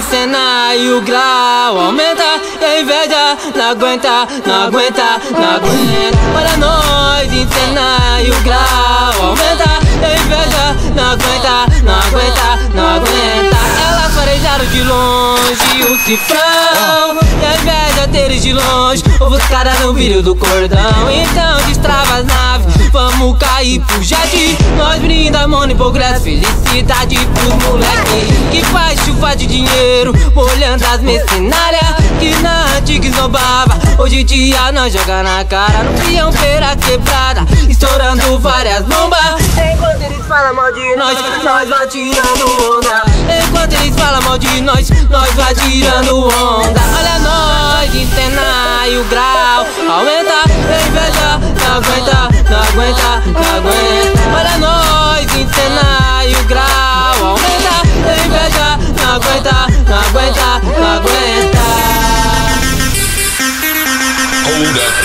cena e o grau aumenta E a inveja não aguenta, não aguenta, não aguenta. Olha nós cena e o grau aumenta E a inveja não aguenta, não aguenta, não aguenta. Elas farejaram de longe o cifrão E a inveja deles de longe. Caras no vídeo do cordão Então destrava Cair pro jet. Nós brinda, mano, e progresso Felicidade pros moleque Que faz chuva de dinheiro Molhando as mercenárias Que na antiga esnobava Hoje em dia nós joga na cara No peão feira quebrada Estourando várias bombas. Enquanto eles falam mal de nós Nós vai tirando onda. Enquanto eles falam mal de nós Nós vai tirando onda. Olha nós aguenta não aguenta, Olha nós em cena e o grau aumenta. Inveja, não aguenta, não aguenta, não aguenta. Hold up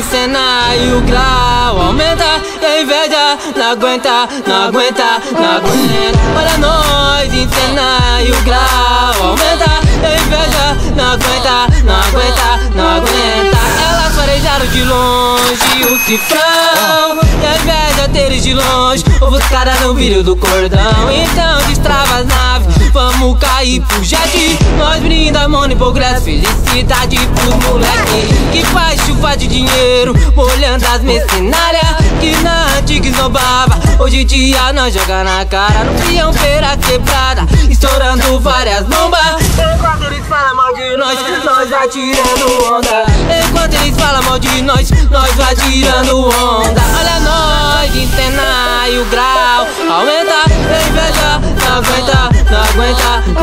em cena e o grau aumenta inveja não aguenta, não aguenta, não aguenta. Olha nós em cena e o grau aumenta. E a inveja não aguenta, não aguenta, não aguenta. Elas farejaram de longe o cifrão. E a inveja deles de longe. Ouve os caras no vídeo do cordão. Então destrava as naves Vamos cair pro jet. Nós brinda, mano, e progresso Felicidade pros moleque. Que faz chuva de dinheiro Molhando as mercenárias esnobava Hoje em dia nós joga na cara No peão feira quebrada Estourando várias bombas. Enquanto eles falam mal de nós Nós vai tirando onda. Enquanto eles falam mal de nós Nós vai tirando onda. Olha nós em cena e o grau. Aumenta, inveja, não aguenta, não aguenta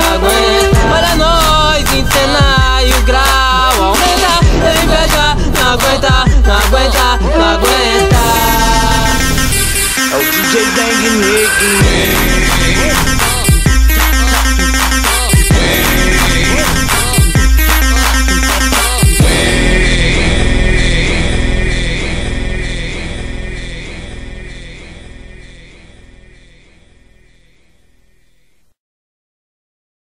shit, thank you, Nikki.